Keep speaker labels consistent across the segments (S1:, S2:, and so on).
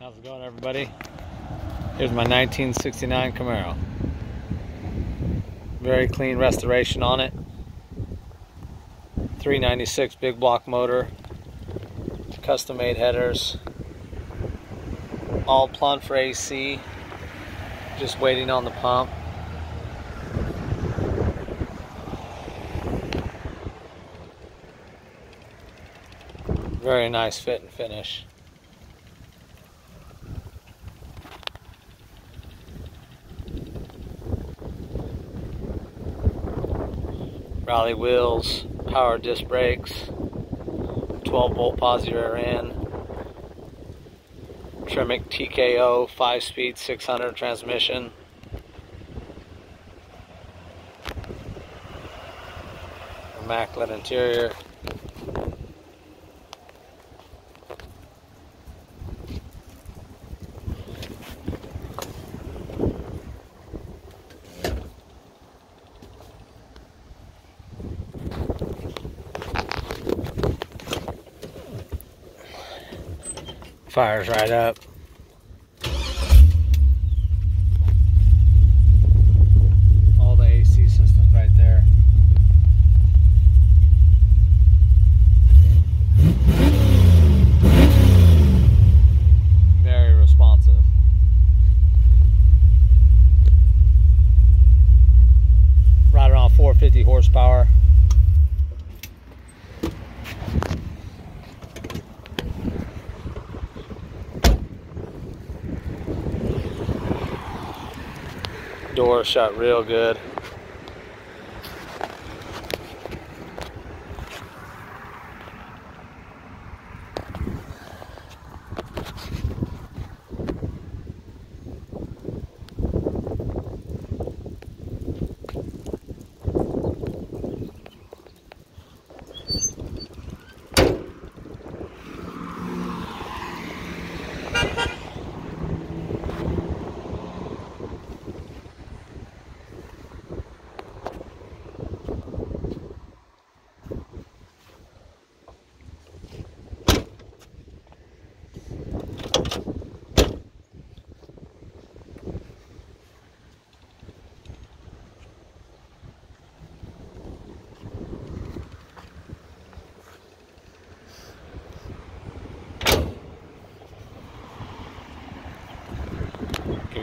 S1: How's it going everybody? Here's my 1969 Camaro. Very clean restoration on it. 396 big block motor. Custom made headers. All plumbed for AC. Just waiting on the pump. Very nice fit and finish. Rally wheels, power disc brakes, 12 bolt positive rear end, Tremec TKO 5 speed 600 transmission. Immaculate interior. Fires right up. All the AC systems right there. Very responsive. Right around 450 horsepower. Door shut real good.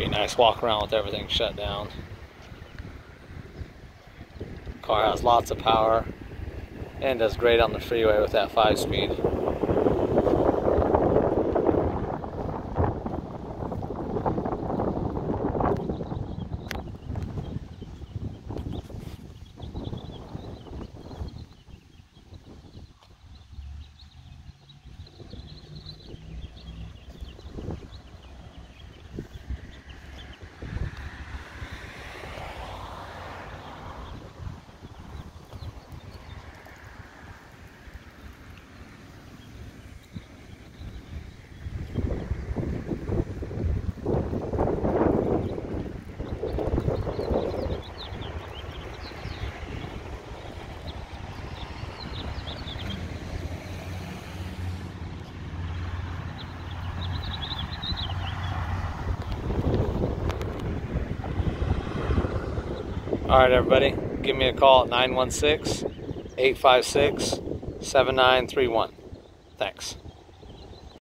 S1: Nice walk around with everything shut down. Car has lots of power and does great on the freeway with that five speed. All right, everybody, give me a call at 916 856 7931. Thanks.